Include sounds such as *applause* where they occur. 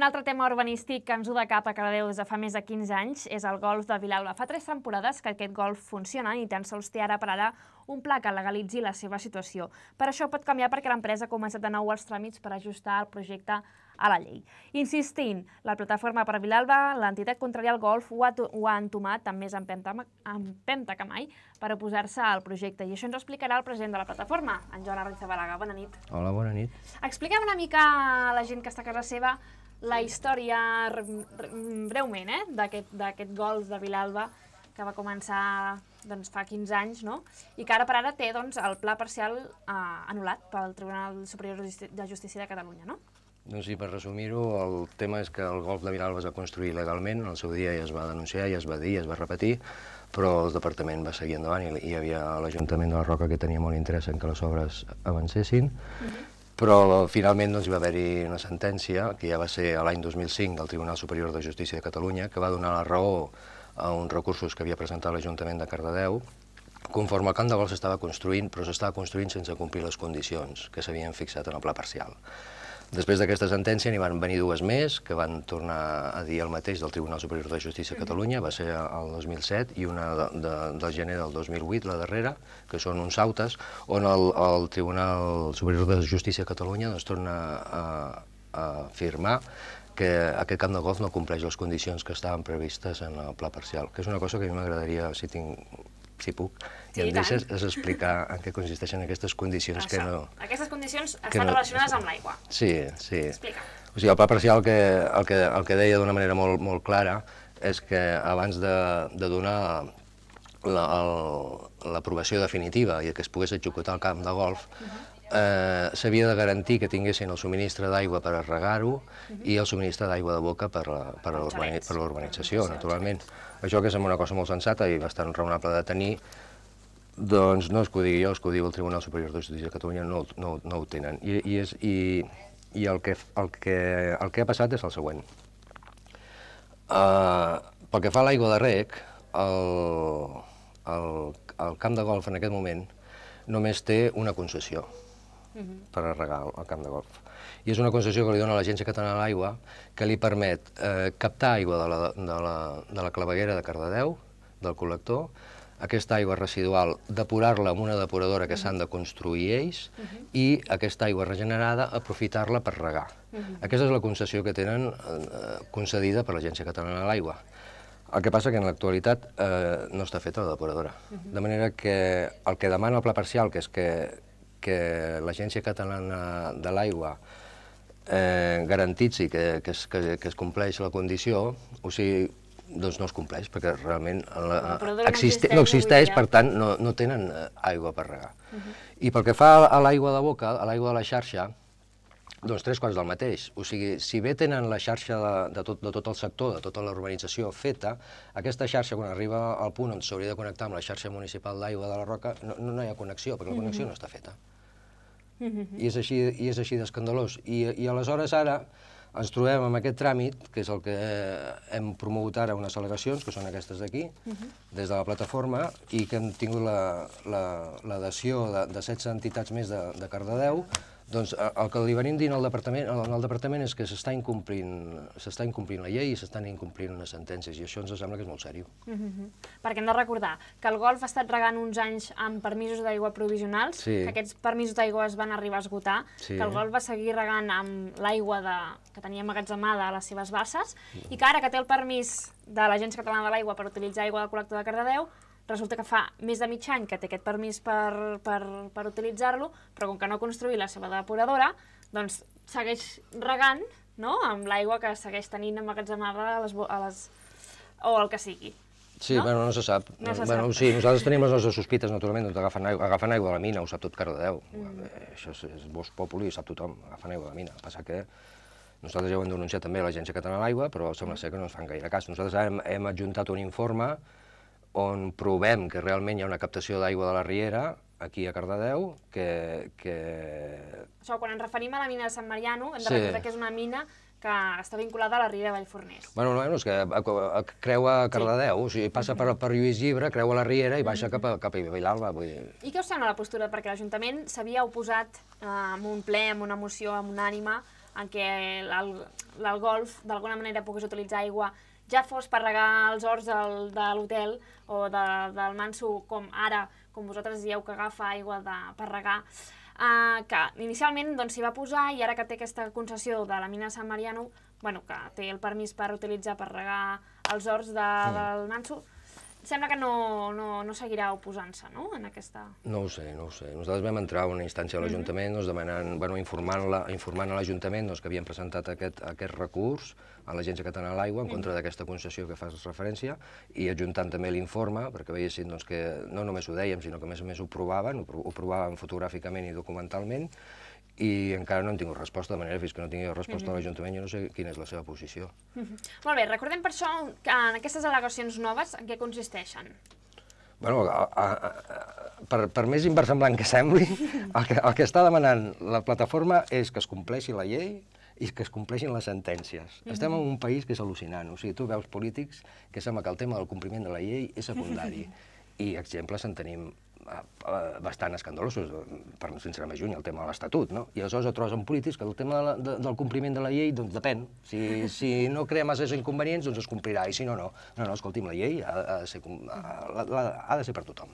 Un altre tema urbanístic que ens ho de cap a Cardedeu des de fa més de 15 anys és el golf de Vilaula. Fa tres temporades que aquest golf funciona i tan sols té ara per ara un pla que legalitzi la seva situació. Per això pot canviar perquè l'empresa ha començat de nou els tràmits per ajustar el projecte a la llei. Insistint, la plataforma per Vilalba, l'entitat contrària al golf, ho ha, ho ha entomat amb més empenta, empenta que mai per oposar-se al projecte. I això ens ho explicarà el president de la plataforma, en Joan Arrizabalaga. Bona nit. Hola, bona nit. Expliquem una mica a la gent que està a casa seva la història breument eh, d'aquest golf de Vilalba que va començar doncs, fa 15 anys, no? i que ara per ara té doncs, el pla parcial eh, anul·lat pel Tribunal Superior de Justícia de Catalunya. No? Doncs sí, per resumir-ho, el tema és que el golf de Vilalba es va construir legalment, en el seu dia ja es va denunciar, ja es va dir, ja es va repetir, però el departament va seguir endavant i hi havia l'Ajuntament de la Roca que tenia molt interès en que les obres avancessin. Uh -huh però finalment doncs, hi va haver-hi una sentència, que ja va ser l'any 2005 del Tribunal Superior de Justícia de Catalunya, que va donar la raó a uns recursos que havia presentat l'Ajuntament de Cardedeu, conforme el camp de gol s'estava construint, però s'estava construint sense complir les condicions que s'havien fixat en el pla parcial. Després d'aquesta sentència n'hi van venir dues més, que van tornar a dir el mateix del Tribunal Superior de Justícia de Catalunya, va ser el 2007, i una de, de, del gener del 2008, la darrera, que són uns autes, on el, el Tribunal Superior de Justícia de Catalunya doncs, torna a, a afirmar que aquest camp de golf no compleix les condicions que estaven previstes en el pla parcial, que és una cosa que a mi m'agradaria, si tinc si puc, sí, i em deixes és explicar en què consisteixen aquestes condicions Això. que no... Aquestes condicions estan no, relacionades amb l'aigua. Sí, sí. Explica. O sigui, el pla parcial el que, el que, el que deia d'una manera molt, molt clara és que abans de, de donar l'aprovació la, definitiva i que es pogués executar el camp de golf, uh -huh. Eh, s'havia de garantir que tinguessin el subministre d'aigua per a regar-ho -huh. i el subministre d'aigua de boca per, la, per, per l'urbanització, naturalment. Això que sembla una cosa molt sensata i bastant raonable de tenir, doncs no és que ho digui jo, és que ho diu el Tribunal Superior de Justícia de Catalunya, no, no, no ho tenen. I, i, és, i, i el, que, el, que, el que ha passat és el següent. Uh, pel que fa a l'aigua de rec, el, el, el camp de golf en aquest moment només té una concessió uh -huh. per a regar el camp de golf i és una concessió que li dona l'Agència Catalana de l'Aigua que li permet eh, captar aigua de la, de, la, de la claveguera de Cardedeu, del col·lector, aquesta aigua residual, depurar-la amb una depuradora que s'han de construir ells uh -huh. i aquesta aigua regenerada aprofitar-la per regar. Uh -huh. Aquesta és la concessió que tenen eh, concedida per l'Agència Catalana de l'Aigua. El que passa que en l'actualitat eh, no està feta la depuradora. Uh -huh. De manera que el que demana el pla parcial, que és que, que l'Agència Catalana de l'Aigua eh, garantitzi que, que, es, que, que es compleix la condició, o sigui, doncs no es compleix, perquè realment la, no existe, no existeix, per tant no, no tenen eh, aigua per regar. Uh -huh. I pel que fa a l'aigua de boca, a l'aigua de la xarxa, doncs tres quarts del mateix. O sigui, si bé tenen la xarxa de, de, tot, de tot el sector, de tota la urbanització feta, aquesta xarxa, quan arriba al punt on s'hauria de connectar amb la xarxa municipal d'aigua de la Roca, no, no hi ha connexió, perquè la connexió uh -huh. no està feta. I és així, i és així d'escandalós. I, I aleshores ara ens trobem amb aquest tràmit, que és el que hem promogut ara unes al·legacions, que són aquestes d'aquí, uh -huh. des de la plataforma, i que hem tingut l'adhesió la, la, de, de 16 entitats més de, de Cardedeu, doncs el que li venim dient al departament, al, departament és que s'està incomplint, incomplint la llei i s'estan incomplint unes sentències, i això ens sembla que és molt seriós. Mm -hmm. Perquè hem de recordar que el golf ha estat regant uns anys amb permisos d'aigua provisionals, sí. que aquests permisos d'aigua es van arribar a esgotar, sí. que el golf va seguir regant amb l'aigua que tenia amagatzemada a les seves basses, mm. i que ara que té el permís de l'Agència Catalana de l'Aigua per utilitzar aigua del col·lector de Cardedeu, resulta que fa més de mig any que té aquest permís per, per, per utilitzar-lo, però com que no ha construït la seva depuradora, doncs segueix regant no? amb l'aigua que segueix tenint emmagatzemada a les, a les... o el que sigui. Sí, no? bueno, no se sap. No se bueno, sap. Sí, nosaltres tenim les nostres sospites, naturalment, doncs agafen aigua, agafen aigua de la mina, ho sap tot Cardedeu. Mm. Això és, és Bos Populi, ho sap tothom, agafen aigua de la mina. Passa que nosaltres ja ho hem denunciat també a l'Agència Catalana de l'Aigua, però sembla ser que no ens fan gaire cas. Nosaltres hem, hem adjuntat un informe on provem que realment hi ha una captació d'aigua de la Riera, aquí a Cardedeu, que... que... Això, quan ens referim a la mina de Sant Mariano, hem de Sí. recordar que és una mina que està vinculada a la Riera Vallforners. Bueno, no, és que a- a- creua Cardedeu, o sigui, passa per, per Lluís Llibre, creua la Riera i baixa cap a, cap a Vilalba, vull dir... I què us sembla la postura? Perquè l'Ajuntament s'havia oposat eh, amb un ple, amb una moció, amb una ànima, en què el, el golf d'alguna manera pogués utilitzar aigua ja fos per regar els horts del, de l'hotel o de, del manso, com ara, com vosaltres dieu que agafa aigua de, per regar, uh, que inicialment doncs, s'hi va posar i ara que té aquesta concessió de la mina Sant Mariano, bueno, que té el permís per utilitzar per regar els horts de, mm. del manso, sembla que no, no, no seguirà oposant-se, no?, en aquesta... No ho sé, no ho sé. Nosaltres vam entrar a una instància a l'Ajuntament, doncs, demanant, bueno, informant, la, informant a l'Ajuntament doncs, que havien presentat aquest, aquest recurs a l'Agència Catalana de l'Aigua en contra d'aquesta concessió que fas referència i adjuntant també l'informe, perquè veiessin doncs, que no només ho dèiem, sinó que a més a més ho provaven, ho, ho provaven fotogràficament i documentalment, i encara no hem tingut resposta, de manera fins que no tingui resposta mm -hmm. a l'Ajuntament jo no sé quina és la seva posició. Mm -hmm. Molt bé, recordem per això que en aquestes al·legacions noves en què consisteixen? Bueno, a, a, a, per, per més inversemblant que sembli, *laughs* el que, el que està demanant la plataforma és que es compleixi la llei i que es compleixin les sentències. Mm -hmm. Estem en un país que és al·lucinant, o sigui, tu veus polítics que sembla que el tema del compliment de la llei és secundari, *laughs* i exemples en tenim bastant escandalosos, per sense anar més el tema de l'Estatut, no? I aleshores et trobes en polítics que el tema de la, de, del compliment de la llei, doncs depèn. Si, si no crea massa inconvenients, doncs es complirà, i si no, no. No, no, escolti'm, la llei ha, ha, de, ser, ha, ha de ser per tothom.